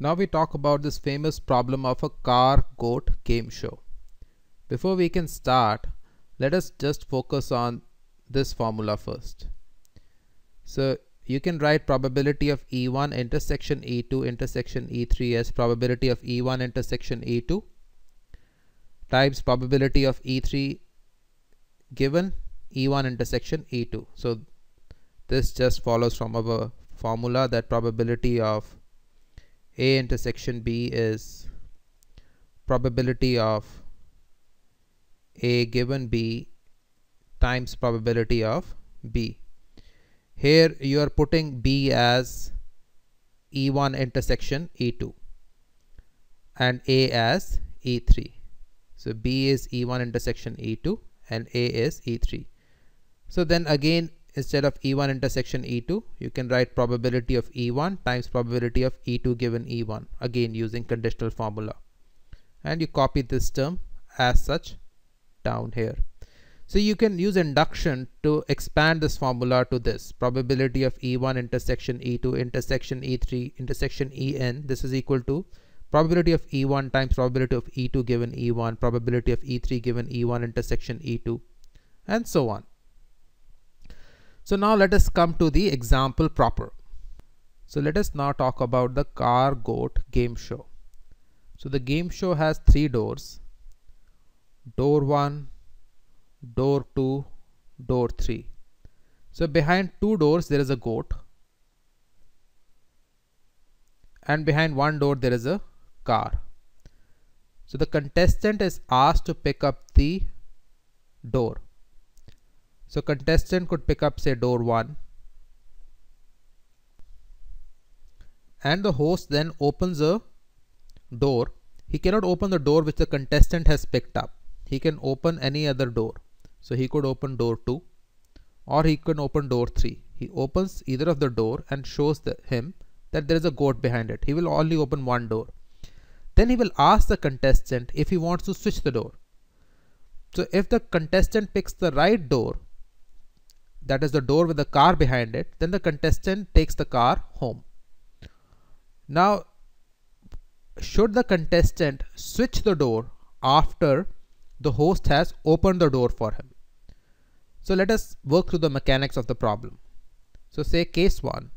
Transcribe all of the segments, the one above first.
Now we talk about this famous problem of a car goat game show. Before we can start, let us just focus on this formula first. So you can write probability of E1 intersection E2 intersection E3 as probability of E1 intersection E2 times probability of E3 given E1 intersection E2. So this just follows from our formula that probability of a intersection B is probability of A given B times probability of B. Here you are putting B as E1 intersection E2 and A as E3. So B is E1 intersection E2 and A is E3. So then again instead of E1 intersection E2 you can write probability of E1 times probability of E2 given E1 again using conditional formula and you copy this term as such down here. So you can use induction to expand this formula to this probability of E1 intersection E2 intersection E3 intersection En this is equal to probability of E1 times probability of E2 given E1 probability of E3 given E1 intersection E2 and so on. So now let us come to the example proper. So let us now talk about the car goat game show. So the game show has three doors. Door 1, door 2, door 3. So behind two doors there is a goat and behind one door there is a car. So the contestant is asked to pick up the door. So contestant could pick up say door 1 and the host then opens a door. He cannot open the door which the contestant has picked up. He can open any other door. So he could open door 2 or he can open door 3. He opens either of the door and shows the, him that there is a goat behind it. He will only open one door. Then he will ask the contestant if he wants to switch the door. So if the contestant picks the right door, that is the door with the car behind it, then the contestant takes the car home. Now, should the contestant switch the door after the host has opened the door for him? So let us work through the mechanics of the problem. So say case 1,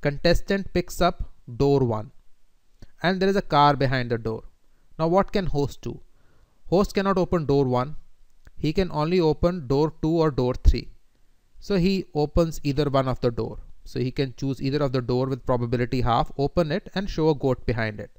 contestant picks up door 1 and there is a car behind the door. Now what can host do? Host cannot open door 1, he can only open door 2 or door 3. So he opens either one of the door. So he can choose either of the door with probability half, open it and show a goat behind it.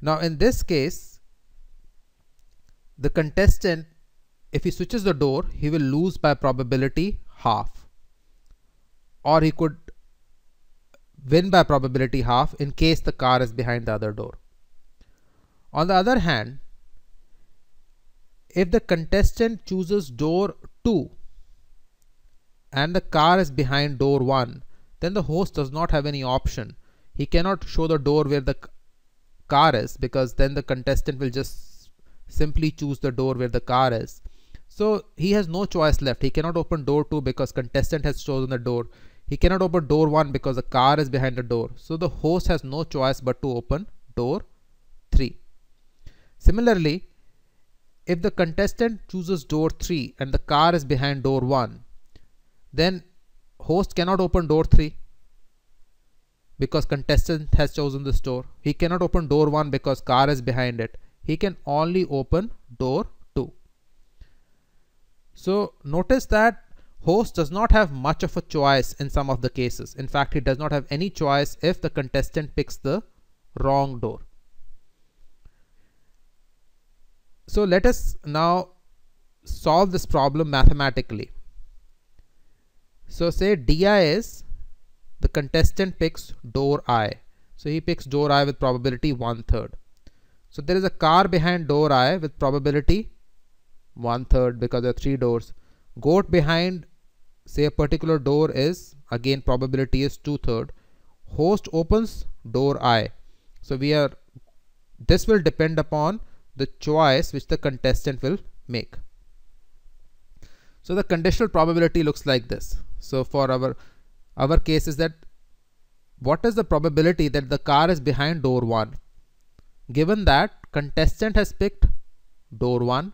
Now in this case, the contestant, if he switches the door, he will lose by probability half. Or he could win by probability half in case the car is behind the other door. On the other hand, if the contestant chooses door 2 and the car is behind door 1 then the host does not have any option. He cannot show the door where the car is because then the contestant will just simply choose the door where the car is. So he has no choice left. He cannot open door 2 because contestant has chosen the door. He cannot open door 1 because the car is behind the door. So the host has no choice but to open door 3 similarly if the contestant chooses door 3 and the car is behind door 1 then host cannot open door 3 because contestant has chosen this door. He cannot open door 1 because car is behind it. He can only open door 2. So notice that host does not have much of a choice in some of the cases. In fact, he does not have any choice if the contestant picks the wrong door. So let us now solve this problem mathematically. So say di is the contestant picks door i. So he picks door i with probability one third. So there is a car behind door i with probability one third because there are three doors. Goat behind say a particular door is again probability is two third. Host opens door i. So we are this will depend upon the choice which the contestant will make. So the conditional probability looks like this. So for our our case is that what is the probability that the car is behind door 1 given that contestant has picked door 1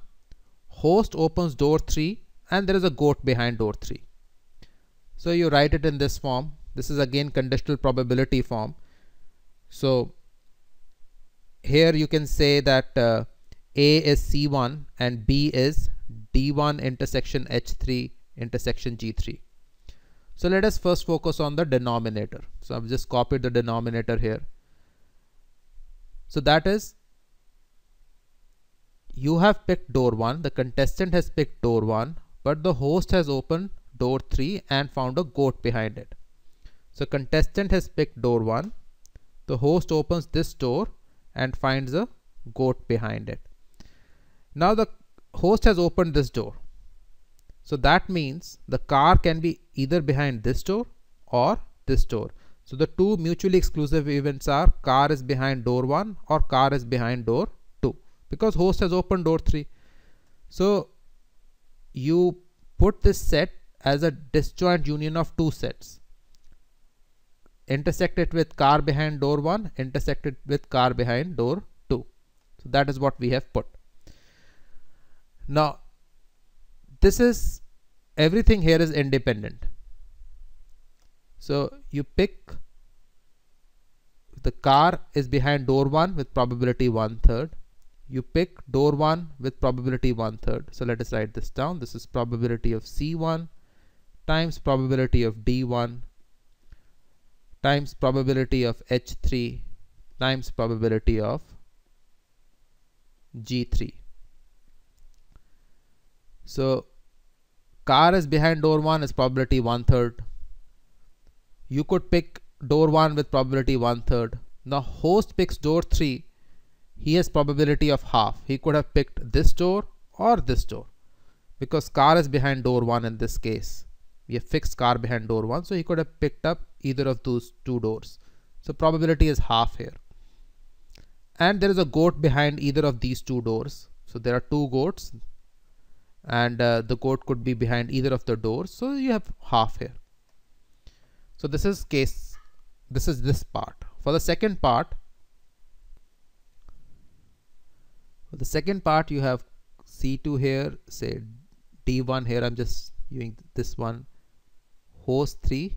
host opens door 3 and there is a goat behind door 3 so you write it in this form. This is again conditional probability form. So here you can say that uh, a is c1 and b is d1 intersection h3 intersection g3 so let us first focus on the denominator. So I've just copied the denominator here. So that is you have picked door 1 the contestant has picked door 1 but the host has opened door 3 and found a goat behind it. So contestant has picked door 1 the host opens this door and finds a goat behind it. Now the host has opened this door so that means the car can be either behind this door or this door. So the two mutually exclusive events are car is behind door 1 or car is behind door 2 because host has opened door 3 so you put this set as a disjoint union of two sets. Intersect it with car behind door 1 intersect it with car behind door 2 so that is what we have put. Now this is everything here is independent. So you pick the car is behind door 1 with probability one third. You pick door 1 with probability one third. So let us write this down. This is probability of c1 times probability of d1 times probability of h3 times probability of g3 so car is behind door 1 is probability one third. You could pick door 1 with probability one third. Now host picks door 3 he has probability of half. He could have picked this door or this door because car is behind door 1 in this case. We have fixed car behind door 1 so he could have picked up either of those two doors. So probability is half here. And there is a goat behind either of these two doors. So there are two goats and uh, the goat could be behind either of the doors. So you have half here. So this is case this is this part. For the second part For the second part you have C2 here say D1 here. I'm just using this one. Host 3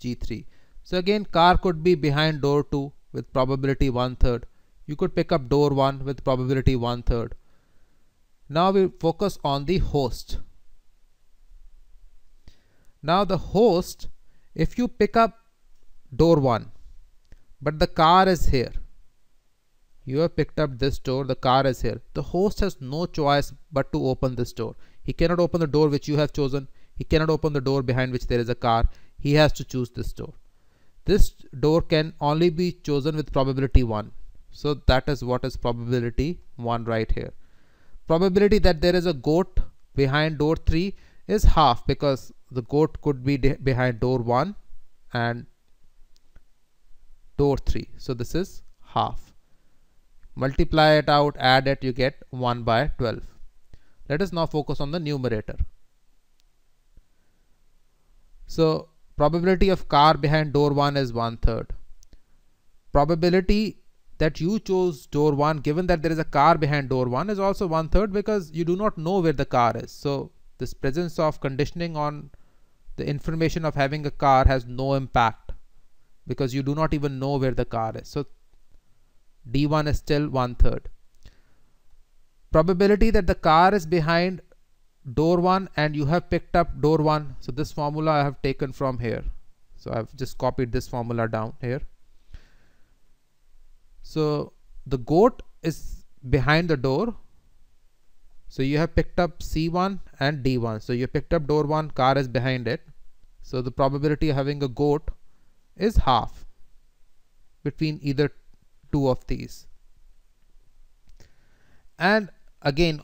G3 so again car could be behind door 2 with probability one third. You could pick up door 1 with probability one third now we focus on the host. Now the host if you pick up door 1 but the car is here. You have picked up this door the car is here. The host has no choice but to open this door. He cannot open the door which you have chosen. He cannot open the door behind which there is a car. He has to choose this door. This door can only be chosen with probability 1 so that is what is probability 1 right here probability that there is a goat behind door 3 is half because the goat could be behind door 1 and door 3 so this is half. Multiply it out add it you get 1 by 12 let us now focus on the numerator. So probability of car behind door 1 is one third. Probability that you chose door 1 given that there is a car behind door 1 is also one third because you do not know where the car is. So this presence of conditioning on the information of having a car has no impact because you do not even know where the car is. So d1 is still one third. Probability that the car is behind door 1 and you have picked up door 1 so this formula I have taken from here. So I've just copied this formula down here so the goat is behind the door. So you have picked up C1 and D1 so you picked up door 1 car is behind it. So the probability of having a goat is half between either two of these. And again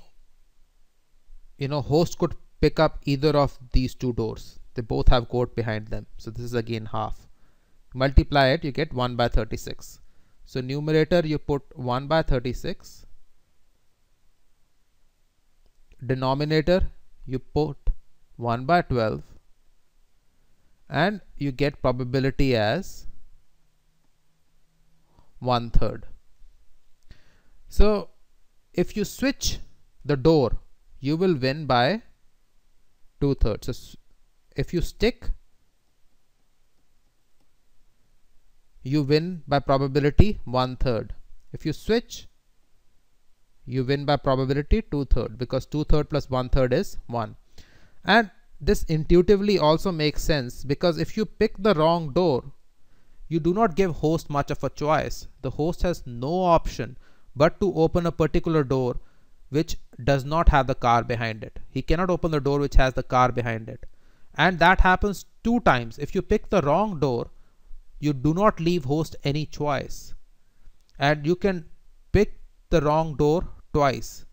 you know host could pick up either of these two doors. They both have goat behind them. So this is again half. Multiply it you get 1 by 36 so numerator you put 1 by 36 denominator you put 1 by 12 and you get probability as one third. So if you switch the door, you will win by two thirds. So if you stick, you win by probability one third. If you switch, you win by probability two third because two third plus one third is one. And this intuitively also makes sense because if you pick the wrong door, you do not give host much of a choice. The host has no option but to open a particular door which does not have the car behind it. He cannot open the door which has the car behind it. And that happens two times. If you pick the wrong door, you do not leave host any choice. And you can pick the wrong door twice.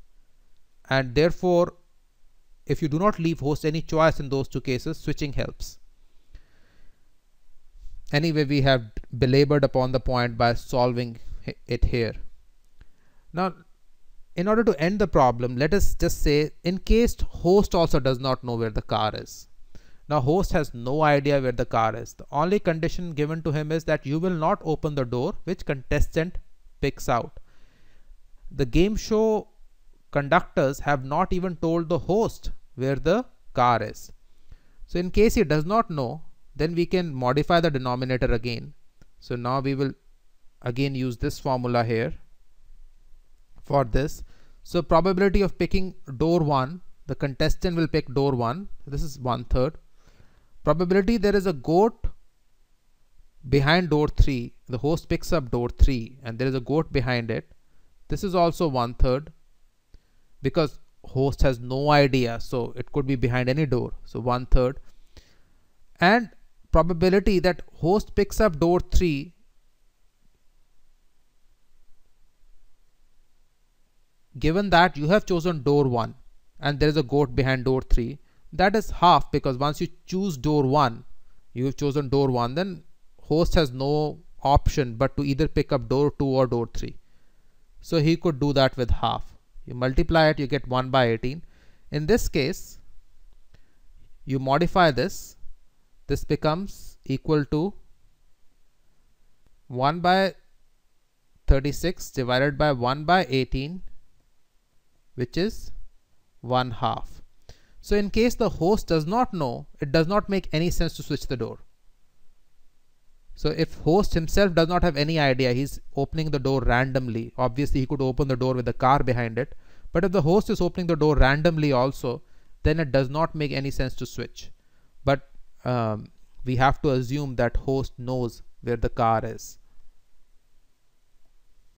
And therefore, if you do not leave host any choice in those two cases, switching helps. Anyway, we have belabored upon the point by solving it here. Now, in order to end the problem, let us just say in case host also does not know where the car is. Now host has no idea where the car is. The only condition given to him is that you will not open the door which contestant picks out. The game show conductors have not even told the host where the car is. So in case he does not know, then we can modify the denominator again. So now we will again use this formula here for this. So probability of picking door 1, the contestant will pick door 1. This is one third probability there is a goat behind door 3 the host picks up door 3 and there is a goat behind it. This is also one third because host has no idea. So it could be behind any door. So one third. And probability that host picks up door 3 given that you have chosen door 1 and there is a goat behind door 3 that is half because once you choose door 1 you have chosen door 1 then host has no option but to either pick up door 2 or door 3 so he could do that with half. You multiply it you get 1 by 18 in this case you modify this. This becomes equal to 1 by 36 divided by 1 by 18 which is 1 half so in case the host does not know, it does not make any sense to switch the door. So if host himself does not have any idea, he's opening the door randomly. Obviously he could open the door with the car behind it. But if the host is opening the door randomly also, then it does not make any sense to switch. But um, we have to assume that host knows where the car is.